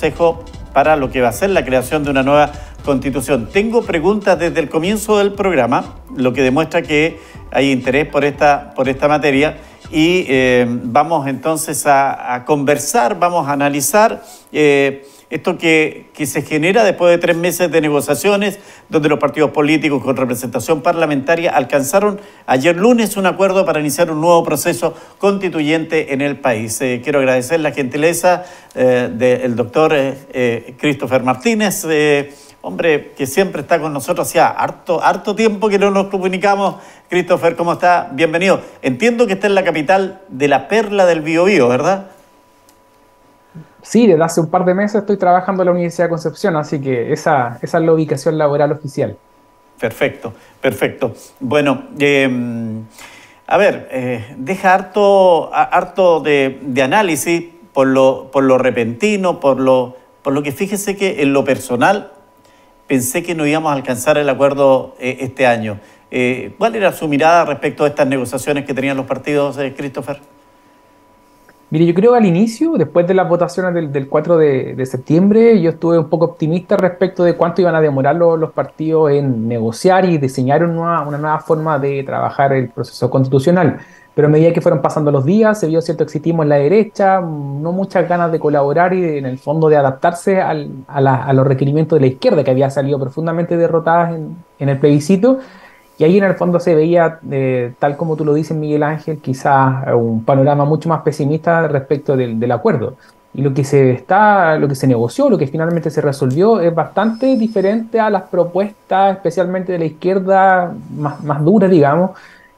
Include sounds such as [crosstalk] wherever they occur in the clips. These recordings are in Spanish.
consejo para lo que va a ser la creación de una nueva constitución. Tengo preguntas desde el comienzo del programa, lo que demuestra que hay interés por esta, por esta materia y eh, vamos entonces a, conversar, vamos a analizar eh, esto que, que, se genera después de tres meses de negociaciones, donde los partidos políticos con representación parlamentaria alcanzaron ayer lunes un acuerdo para iniciar un nuevo proceso constituyente en el país. Eh, quiero agradecer la gentileza del doctor Christopher Martínez hombre que siempre está con nosotros hacía harto, harto tiempo que no nos comunicamos. Christopher, ¿cómo está? Bienvenido. Entiendo que está en la capital de la perla del Biobío, ¿verdad? Sí, desde hace un par de meses estoy trabajando en la Universidad de Concepción, así que esa, esa es la ubicación laboral oficial. Perfecto, perfecto. Bueno, em, a ver, eh, deja harto, harto de, análisis por lo, por lo repentino, por lo, por lo que fíjese que en lo personal pensé que no íbamos a alcanzar el acuerdo eh, este año. Eh, ¿Cuál era su mirada respecto a estas negociaciones que tenían los partidos, Christopher? Mire, yo creo al inicio, después de las votaciones del, 4 de, septiembre, yo estuve un poco optimista respecto de cuánto iban a demorar los, partidos en negociar y diseñar una, una, nueva forma de trabajar el proceso constitucional. Pero a medida que fueron pasando los días, se vio cierto exitismo en la derecha, no muchas ganas de colaborar y en el fondo de adaptarse a, los requerimientos de la izquierda, que había salido profundamente derrotadas en, el plebiscito. Y ahí en el fondo se veía, eh, tal como tú lo dices, Miguel Ángel, quizás un panorama mucho más pesimista respecto del, acuerdo. Y lo que se está, lo que se negoció, lo que finalmente se resolvió, es bastante diferente a las propuestas, especialmente de la izquierda más, más duras, digamos,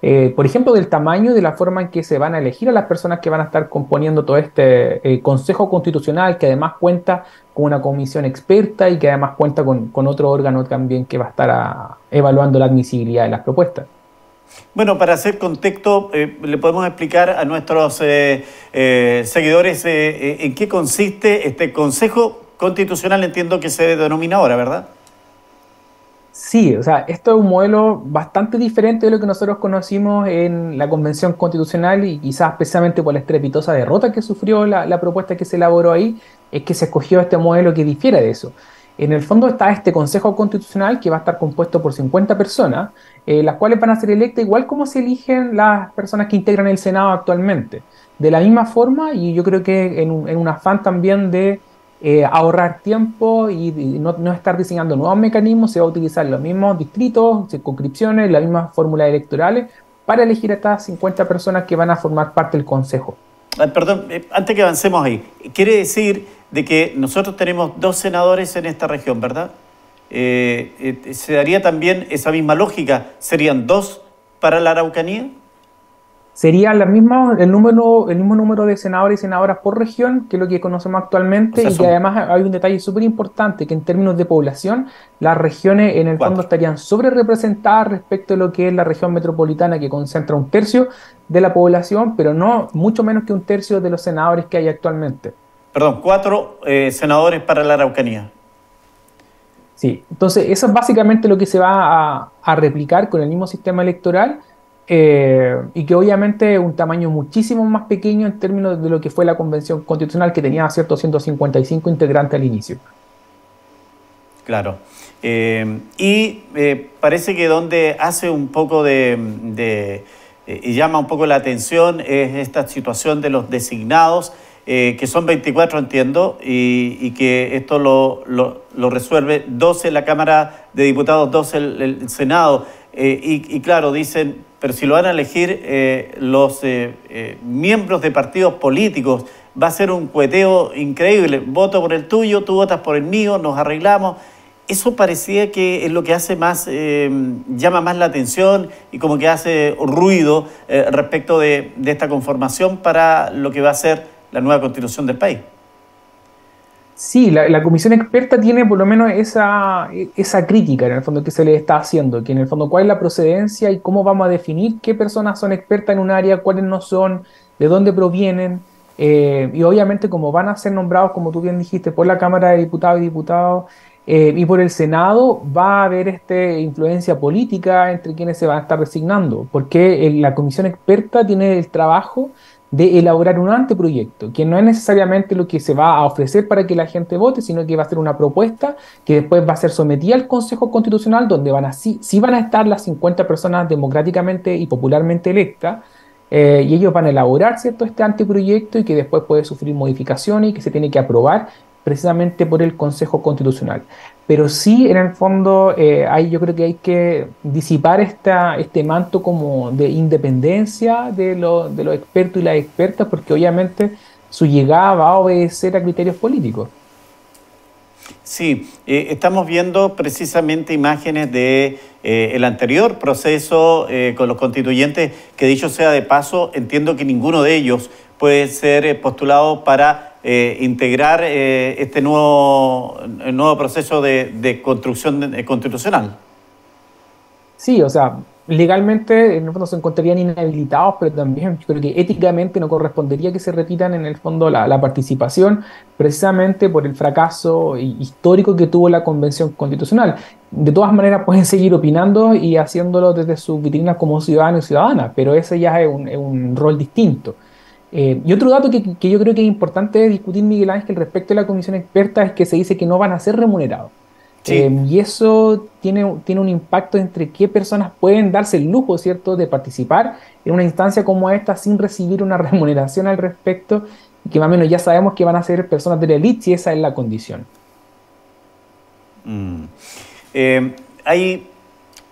eh, por ejemplo, del tamaño, de la forma en que se van a elegir a las personas que van a estar componiendo todo este eh, Consejo Constitucional, que además cuenta con una comisión experta y que además cuenta con, otro órgano también que va a estar ah, evaluando la admisibilidad de las propuestas. Bueno, para hacer contexto, eh, le podemos explicar a nuestros seguidores en qué consiste este Consejo Constitucional, entiendo que se denomina ahora, ¿verdad? Sí, o sea, esto es un modelo bastante diferente de lo que nosotros conocimos en la Convención Constitucional y quizás especialmente por la estrepitosa derrota que sufrió la, propuesta que se elaboró ahí, es que se escogió este modelo que difiere de eso. En el fondo está este Consejo Constitucional que va a estar compuesto por 50 personas, eh, las cuales van a ser electas igual como se eligen las personas que integran el Senado actualmente. De la misma forma, y yo creo que en un afán también de eh, ahorrar tiempo y, no, no, estar diseñando nuevos mecanismos, se va a utilizar los mismos distritos, circunscripciones, las mismas fórmulas electorales para elegir a estas 50 personas que van a formar parte del Consejo. perdón, eh, antes que avancemos ahí, quiere decir de que nosotros tenemos dos senadores en esta región, ¿verdad? Eh, ¿Se daría también esa misma lógica? ¿Serían dos para la Araucanía? Sería la misma, el, número, el mismo número de senadores y senadoras por región que lo que conocemos actualmente y que además hay un detalle súper importante que en términos de población las regiones en el fondo estarían sobre representadas respecto a lo que es la región metropolitana que concentra un tercio de la población pero no mucho menos que un tercio de los senadores que hay actualmente. Perdón, cuatro eh, senadores para la Araucanía. Sí, entonces eso es básicamente lo que se va a, a replicar con el mismo sistema electoral eh, y que obviamente un tamaño muchísimo más pequeño en términos de lo que fue la convención constitucional que tenía ciertos 155 integrantes al inicio. Claro. Eh, y eh, parece que donde hace un poco de, y llama un poco la atención es esta situación de los designados, que son 24 entiendo, y, que esto lo, lo, resuelve 12 la Cámara de Diputados, 12 el, el Senado. y claro, dicen, pero si lo van a elegir eh, los eh, eh, miembros de partidos políticos, va a ser un cueteo increíble. Voto por el tuyo, tú votas por el mío, nos arreglamos. Eso parecía que es lo que hace más, llama más la atención y como que hace ruido respecto de esta conformación para lo que va a ser la nueva constitución del país. Sí, la, comisión experta tiene por lo menos esa, esa crítica en el fondo que se le está haciendo, que en el fondo cuál es la procedencia y cómo vamos a definir qué personas son expertas en un área, cuáles no son, de dónde provienen, eh, y obviamente como van a ser nombrados, como tú bien dijiste, por la Cámara de Diputados y Diputados eh, y por el Senado, va a haber este, influencia política entre quienes se van a estar designando, porque la comisión experta tiene el trabajo de elaborar un anteproyecto, que no es necesariamente lo que se va a ofrecer para que la gente vote, sino que va a ser una propuesta que después va a ser sometida al Consejo Constitucional, donde van a, sí, van a estar las 50 personas democráticamente y popularmente electas, eh, y ellos van a elaborar ¿cierto? este anteproyecto y que después puede sufrir modificaciones y que se tiene que aprobar precisamente por el Consejo Constitucional. Pero sí, en el fondo, eh, hay, yo creo que hay que disipar esta, este manto como de independencia de, de los expertos y las expertas, porque obviamente su llegada va a obedecer a criterios políticos. Sí, eh, estamos viendo precisamente imágenes de eh, el anterior proceso con los constituyentes, que dicho sea de paso, entiendo que ninguno de ellos puede ser postulado para eh, integrar eh, este nuevo, nuevo proceso de, construcción constitucional. Sí, o sea, legalmente en el fondo se encontrarían inhabilitados, pero también yo creo que éticamente no correspondería que se retiran en el fondo la, participación, precisamente por el fracaso histórico que tuvo la Convención Constitucional. De todas maneras pueden seguir opinando y haciéndolo desde sus vitrinas como ciudadanos y ciudadanas, pero ese ya es un, es un rol distinto. Eh, y otro dato que, yo creo que es importante discutir, Miguel Ángel, respecto a la comisión experta, es que se dice que no van a ser remunerados. Eh, y eso tiene, tiene un impacto entre qué personas pueden darse el lujo, ¿cierto?, de participar en una instancia como esta sin recibir una [laughs] remuneración al respecto, que más o menos ya sabemos que van a ser personas de la élite si esa es la condición. Mm. Eh, hay,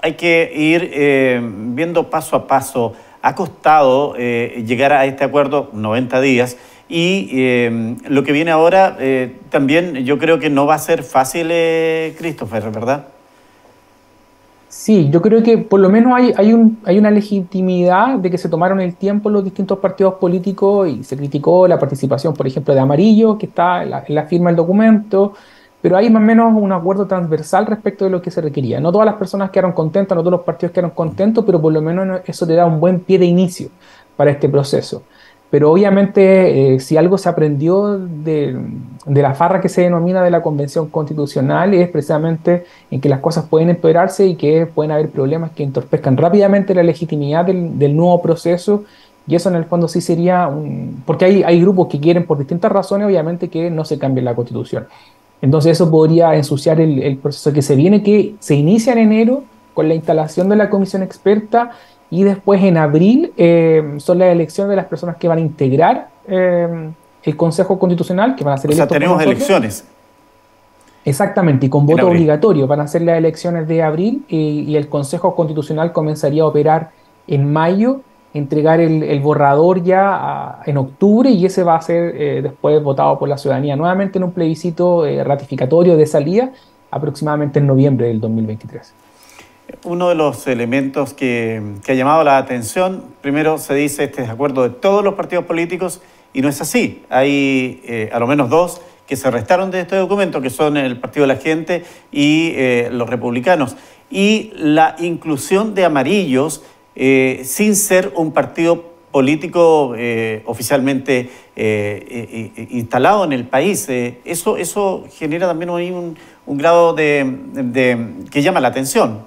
hay, que ir viendo paso a paso ha costado eh, llegar a este acuerdo 90 días y eh, lo que viene ahora eh, también yo creo que no va a ser fácil, Christopher, ¿verdad? Sí, yo creo que por lo menos hay, hay, un, hay una legitimidad de que se tomaron el tiempo los distintos partidos políticos y se criticó la participación, por ejemplo, de Amarillo, que está en la firma del documento, pero hay más o menos un acuerdo transversal respecto de lo que se requería. No todas las personas quedaron contentas, no todos los partidos quedaron contentos, pero por lo menos eso te da un buen pie de inicio para este proceso. Pero obviamente, eh, si algo se aprendió de, la farra que se denomina de la Convención Constitucional, es precisamente en que las cosas pueden empeorarse y que pueden haber problemas que entorpezcan rápidamente la legitimidad del, del nuevo proceso. Y eso en el fondo sí sería un... Porque hay, hay grupos que quieren, por distintas razones, obviamente, que no se cambie la Constitución. Entonces eso podría ensuciar el, proceso que se viene, que se inicia en enero con la instalación de la comisión experta y después en abril eh, son las elecciones de las personas que van a integrar eh, el Consejo Constitucional, que van a ser O sea, tenemos elecciones. Exactamente, y con voto obligatorio. Van a ser las elecciones de abril y el Consejo Constitucional comenzaría a operar en mayo entregar el, borrador ya en octubre y ese va a ser eh, después votado por la ciudadanía nuevamente en un plebiscito eh, ratificatorio de salida aproximadamente en noviembre del 2023. Uno de los elementos que, ha llamado la atención, primero se dice este es de todos los partidos políticos y no es así. Hay eh, a lo menos dos que se restaron de este documento, que son el Partido de la Gente y los republicanos. Y la inclusión de amarillos eh, sin ser un partido político eh, oficialmente eh, instalado en el país. eso, eso genera también un, un grado de, que llama la atención.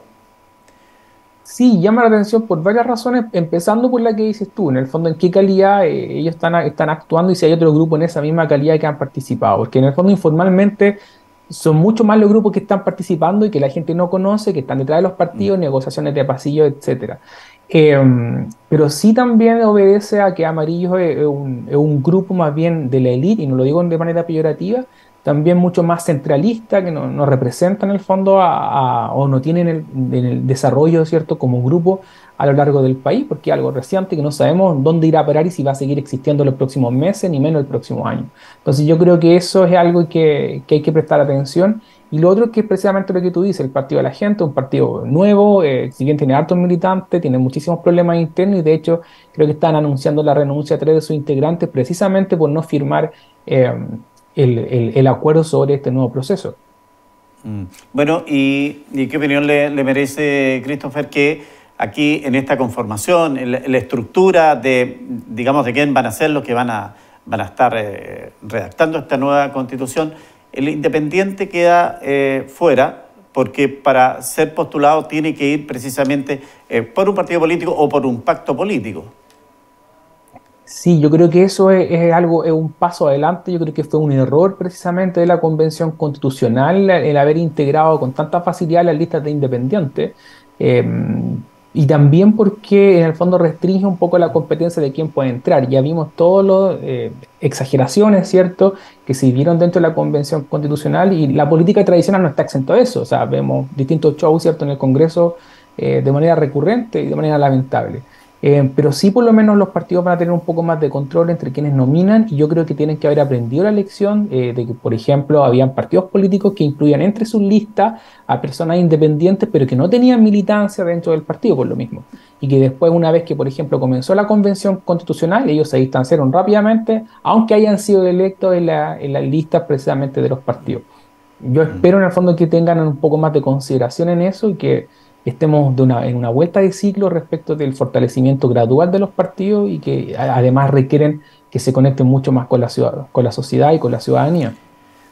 Sí, llama la atención por varias razones, empezando por la que dices tú, en el fondo, en qué calidad ellos están, están actuando y si hay otro grupo en esa misma calidad que han participado, porque en el fondo informalmente son mucho más los grupos que están participando y que la gente no conoce, que están detrás de los partidos, mm. negociaciones de pasillo, etcétera. Em, pero sí también obedece a que Amarillo es, un, grupo más bien de la élite, y no lo digo de manera peyorativa, también mucho más centralista, que no, no representa en el fondo o no tienen el, el, desarrollo, ¿cierto?, como grupo a lo largo del país, porque es algo reciente que no sabemos dónde irá a parar y si va a seguir existiendo en los próximos meses, ni menos el próximo año. Entonces yo creo que eso es algo que hay que prestar atención y lo otro que es precisamente lo que tú dices, el Partido de la Gente, un partido nuevo, eh, si bien tiene altos militantes, tiene muchísimos problemas internos y de hecho creo que están anunciando la renuncia a tres de sus integrantes precisamente por no firmar eh, el, acuerdo sobre este nuevo proceso. Mm. Bueno, ¿y, qué opinión le, merece, Christopher, que aquí en esta conformación, en la, estructura de, digamos, de quién van a ser los que van a, van a estar eh, redactando esta nueva constitución, el independiente queda eh, fuera porque para ser postulado tiene que ir precisamente eh, por un partido político o por un pacto político. Sí, yo creo que eso es, algo, es un paso adelante. Yo creo que fue un error precisamente de la Convención Constitucional el haber integrado con tanta facilidad las listas de independientes. Em, y también porque en el fondo restringe un poco la competencia de quién puede entrar. Ya vimos todas las eh, exageraciones, ¿cierto?, que se vieron dentro de la Convención Constitucional y la política tradicional no está exento de eso. O sea, vemos distintos shows, ¿cierto?, en el Congreso eh, de manera recurrente y de manera lamentable. Eh, pero sí por lo menos los partidos van a tener un poco más de control entre quienes nominan y yo creo que tienen que haber aprendido la lección eh, de que, por ejemplo, habían partidos políticos que incluían entre sus listas a personas independientes pero que no tenían militancia dentro del partido por lo mismo. Y que después, una vez que, por ejemplo, comenzó la convención constitucional, ellos se distanciaron rápidamente, aunque hayan sido electos en, la, en las listas precisamente de los partidos. Yo espero en el fondo que tengan un poco más de consideración en eso y que estemos en una vuelta de ciclo respecto del fortalecimiento gradual de los partidos y que además requieren que se conecten mucho más con la, ciudad, con la sociedad y con la ciudadanía.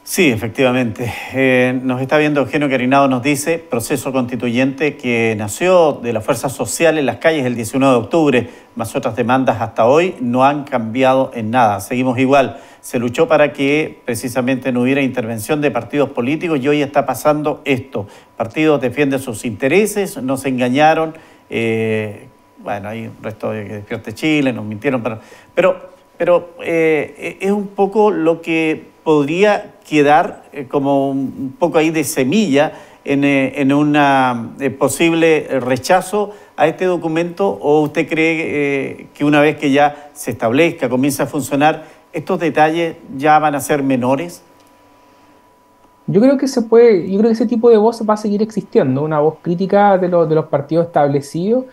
Sí, efectivamente. Eh, nos está viendo Eugenio Carinado, nos dice, proceso constituyente que nació de la fuerza social en las calles el 19 de octubre, más otras demandas hasta hoy, no han cambiado en nada. Seguimos igual. Se luchó para que precisamente no hubiera intervención de partidos políticos y hoy está pasando esto. Partidos defienden sus intereses, nos engañaron. Eh, bueno, hay un resto de que despierte Chile, nos mintieron, pero, pero, eh, es un poco lo que podría quedar eh, como un poco ahí de semilla en, eh, un posible rechazo a este documento o usted cree que una vez que ya se establezca, comience a funcionar, estos detalles ya van a ser menores? Yo creo que se puede, yo creo que ese tipo de voz va a seguir existiendo, una voz crítica de, de los partidos establecidos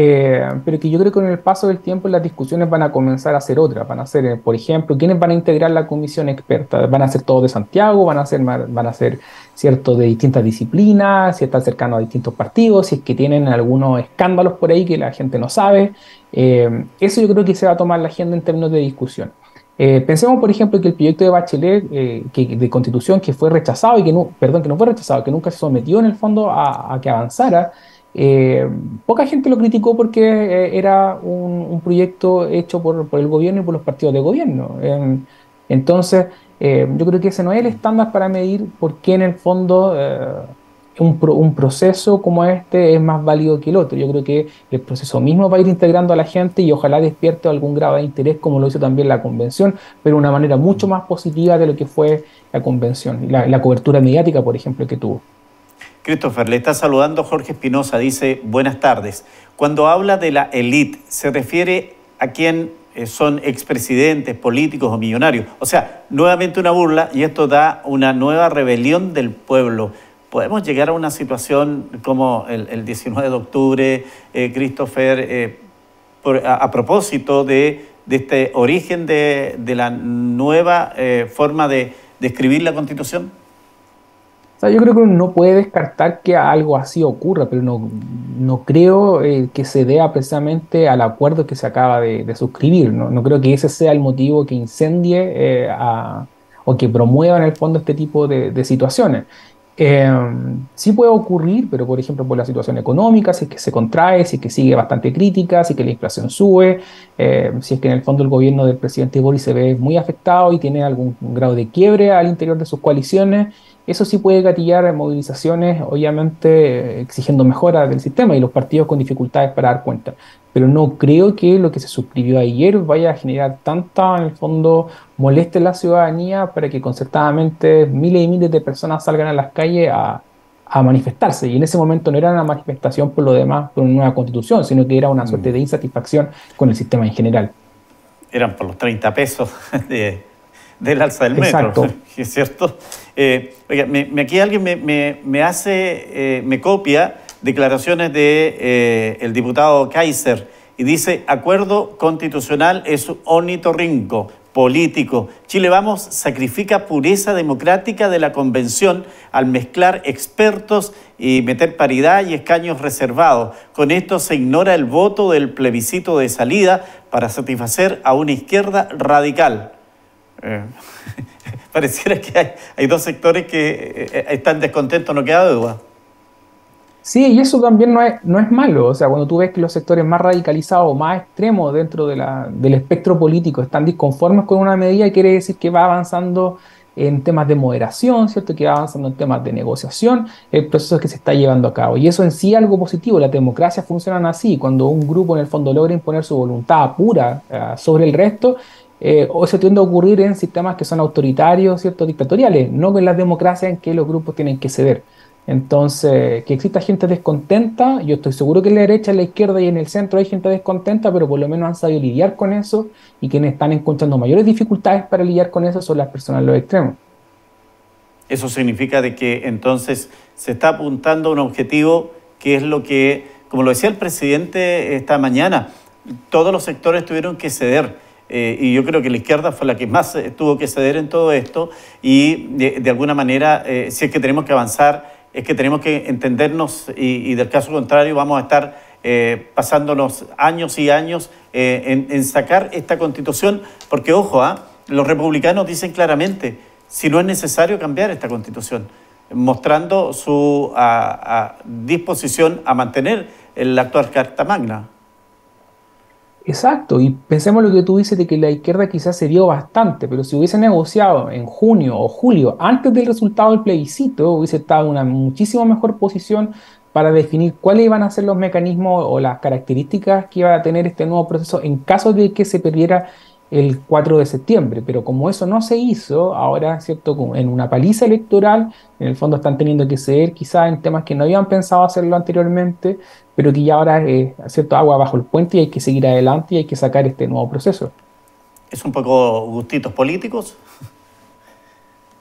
eh, pero que yo creo que con el paso del tiempo las discusiones van a comenzar a ser otras, van a ser, por ejemplo, quiénes van a integrar la comisión experta, van a ser todos de Santiago, van a ser, van a ser cierto de distintas disciplinas, si están cercanos a distintos partidos, si es que tienen algunos escándalos por ahí que la gente no sabe, eh, eso yo creo que se va a tomar la agenda en términos de discusión. Pensemos, por ejemplo, que el proyecto de Bachelet que, de constitución que fue rechazado y que perdón, que no fue rechazado, que nunca se sometió en el fondo a, que avanzara, eh, poca gente lo criticó porque eh, era un, proyecto hecho por, el gobierno y por los partidos de gobierno. Entonces, eh, yo creo que ese no es el estándar para medir por qué en el fondo un, proceso como este es más válido que el otro. Yo creo que el proceso mismo va a ir integrando a la gente y ojalá despierte algún grado de interés como lo hizo también la convención, pero de una manera mucho más positiva de lo que fue la convención la cobertura mediática, por ejemplo, que tuvo. Christopher, le está saludando Jorge Espinosa, dice, buenas tardes. Cuando habla de la élite, ¿se refiere a quién eh, son expresidentes, políticos o millonarios? O sea, nuevamente una burla y esto da una nueva rebelión del pueblo. ¿Podemos llegar a una situación como el, 19 de octubre, eh, Christopher, eh, a, propósito de, este origen de, la nueva forma de escribir la Constitución? yo creo que no puede descartar que algo así ocurra, pero no, no creo eh, que se dé precisamente al acuerdo que se acaba de, suscribir. ¿no? creo que ese sea el motivo que incendie eh, o que promueva en el fondo este tipo de, situaciones. Eh, sí puede ocurrir, pero por ejemplo por la situación económica, si es que se contrae, si es que sigue bastante crítica, si es que la inflación sube, si es que en el fondo el gobierno del presidente Boris se ve muy afectado y tiene algún grado de quiebre al interior de sus coaliciones, eso sí puede gatillar movilizaciones, obviamente exigiendo mejoras del sistema y los partidos con dificultades para dar cuenta. Pero no creo que lo que se suscribió ayer vaya a generar tanta, en el fondo, molestia en la ciudadanía para que concertadamente miles y miles de personas salgan a las calles a, manifestarse. Y en ese momento no era una manifestación por lo demás, por una nueva constitución, sino que era una suerte mm. de insatisfacción con el sistema en general. Eran por los 30 pesos [laughs] de, del alza del metro, [laughs] ¿es cierto? Eh, oiga, aquí alguien me, hace, eh, me copia declaraciones de eh, el diputado Kaiser y dice, acuerdo constitucional es ornitorrinco, político. Chile Vamos sacrifica pureza democrática de la convención al mezclar expertos y meter paridad y escaños reservados. Con esto se ignora el voto del plebiscito de salida para satisfacer a una izquierda radical. Eh, [laughs] pareciera que hay, dos sectores que eh, están descontentos, no queda duda. Sí, y eso también no es, no es malo. O sea, cuando tú ves que los sectores más radicalizados o más extremos dentro de la, del espectro político están disconformes con una medida, quiere decir que va avanzando en temas de moderación, ¿cierto? Que va avanzando en temas de negociación, el proceso que se está llevando a cabo. Y eso en sí es algo positivo. Las democracias funcionan así. Cuando un grupo en el fondo logra imponer su voluntad pura uh, sobre el resto, eh, o eso tiende a ocurrir en sistemas que son autoritarios, ¿cierto? Dictatoriales, no en las democracias en que los grupos tienen que ceder. Entonces, que exista gente descontenta, yo estoy seguro que en la derecha, en la izquierda y en el centro hay gente descontenta, pero por lo menos han sabido lidiar con eso y quienes están encontrando mayores dificultades para lidiar con eso son las personas de los extremos. Eso significa de que entonces se está apuntando a un objetivo que es lo que, como lo decía el presidente esta mañana, todos los sectores tuvieron que ceder. Eh, y yo creo que la izquierda fue la que más eh, tuvo que ceder en todo esto y de, alguna manera, eh, si es que tenemos que avanzar es que tenemos que entendernos y, del caso contrario vamos a estar pasándonos años y años en, sacar esta constitución, porque ojo, ¿ah? los republicanos dicen claramente, si no es necesario cambiar esta constitución, mostrando su disposición a mantener la actual Carta Magna. Exacto, y pensemos lo que tú dices de que la izquierda quizás se dio bastante, pero si hubiese negociado en junio o julio, antes del resultado del plebiscito, hubiese estado en una muchísimo mejor posición para definir cuáles iban a ser los mecanismos o las características que iba a tener este nuevo proceso en caso de que se perdiera el 4 de septiembre, pero como eso no se hizo, ahora, ¿cierto? En una paliza electoral, en el fondo están teniendo que ceder quizás en temas que no habían pensado hacerlo anteriormente, pero que ya ahora es, ¿cierto? Agua bajo el puente y hay que seguir adelante y hay que sacar este nuevo proceso. ¿Es un poco gustitos políticos?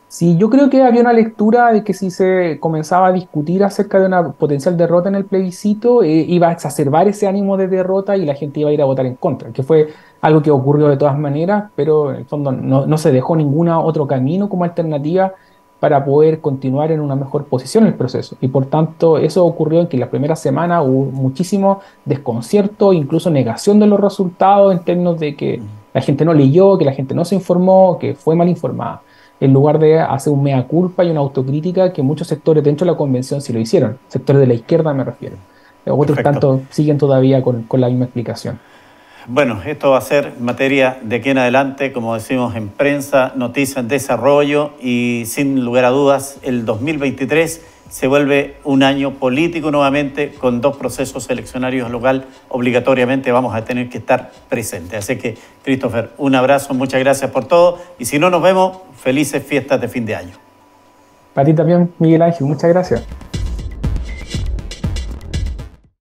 Sí, yo creo que había una lectura de que si se comenzaba a discutir acerca de una potencial derrota en el plebiscito, eh, iba a exacerbar ese ánimo de derrota y la gente iba a ir a votar en contra, que fue algo que ocurrió de todas maneras, pero en el fondo no, no se dejó ningún otro camino como alternativa para poder continuar en una mejor posición en el proceso. Y por tanto, eso ocurrió en que en la primera semana hubo muchísimo desconcierto, incluso negación de los resultados en términos de que la gente no leyó, que la gente no se informó, que fue mal informada en lugar de hacer un mea culpa y una autocrítica que muchos sectores dentro de la convención sí lo hicieron, sectores de la izquierda me refiero. Otros tanto siguen todavía con, con la misma explicación. Bueno, esto va a ser materia de aquí en adelante, como decimos en prensa, noticia en desarrollo y sin lugar a dudas, el 2023 se vuelve un año político nuevamente con dos procesos eleccionarios local. Obligatoriamente vamos a tener que estar presentes. Así que, Christopher, un abrazo, muchas gracias por todo y si no nos vemos, felices fiestas de fin de año. Para ti también, Miguel Ángel, muchas gracias.